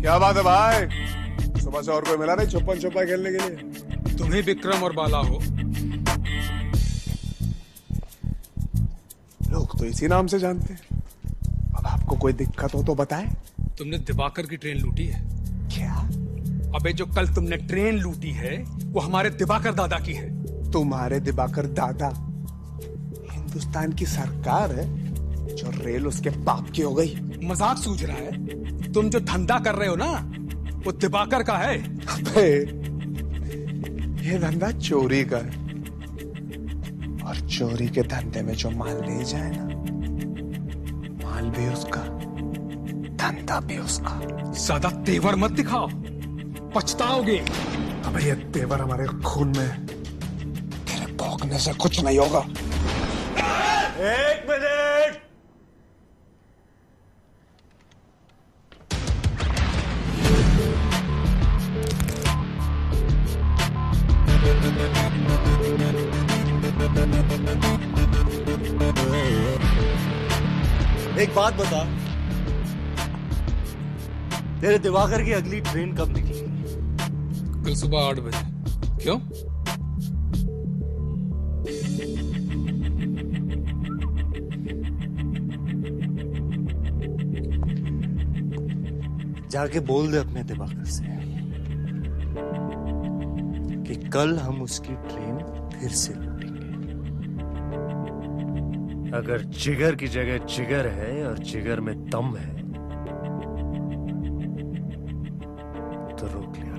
क्या बात है भाई? सुबह से और कोई मिला नहीं छुपन छुपा खेलने के लिए। तुम ही विक्रम और बाला हो। लोग तो इसी नाम से जानते हैं। अब आपको कोई दिक्कत हो तो बताएँ। तुमने दिवाकर की ट्रेन लूटी है। क्या? अबे जो कल तुमने ट्रेन लूटी है वो हमारे दिवाकर दादा की है। तुम्हारे दिबाकर दादा हिंदुस्तान की सरकार है। जो रेल उसके बाप की हो गई। मज़ाक सूझ रहा है। तुम जो धंधा कर रहे हो ना वो दिबाकर का है। अबे ये धंधा चोरी का है। और चोरी के धंधे में जो माल ले जाए ना माल भी उसका धंधा भी उसका। ज़्यादा तेवर मत दिखाओ। पछताओगे। अबे ये तेवर हमारे खून में तेरे भौंकने से कुछ नहीं होगा। एक बात बता। तेरे दिवाकर की अगली ट्रेन कब निकलेगी कल सुबह आठ बजे। क्यों? जाके बोल दे अपने दिवाकर से। कि कल हम उसकी ट्रेन फिर से लूटेंगे। अगर जिगर की जगह जिगर है और जिगर में दम है तो रोक ले।